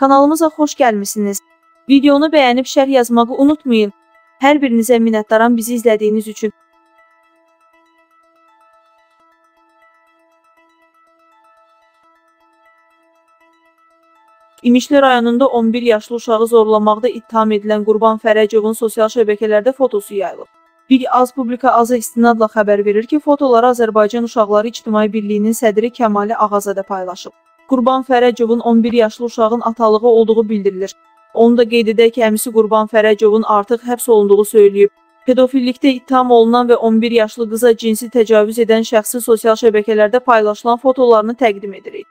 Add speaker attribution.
Speaker 1: Kanalımıza xoş gəlmisiniz. Videonu bəyənib şərh yazmağı unutmayın. Hər birinizə minnətdaram bizi izlədiyiniz üçün. İmişli rayonunda 11 yaşlı uşağı zorlamaqda ittiham edilən Qurban Fərəcovun sosial şəbəkələrdə fotosu yayılıb. Bir az publika azı istinadla xəbər verir ki, fotoları Azərbaycan Uşaqları İctimai Birliyinin sədri Kəmali Ağazadə paylaşıb. Qurban Fərəcovun 11 yaşlı uşağın atalığı olduğu bildirilir. Onu da qeyd edək ki, əmisi Qurban Fərəcovun artıq həbs olunduğu söyləyib. Pedofillikdə ittiham olunan və 11 yaşlı qıza cinsi təcavüz edən şəxsi sosial şəbəkələrdə paylaşılan fotolarını təqdim edirik.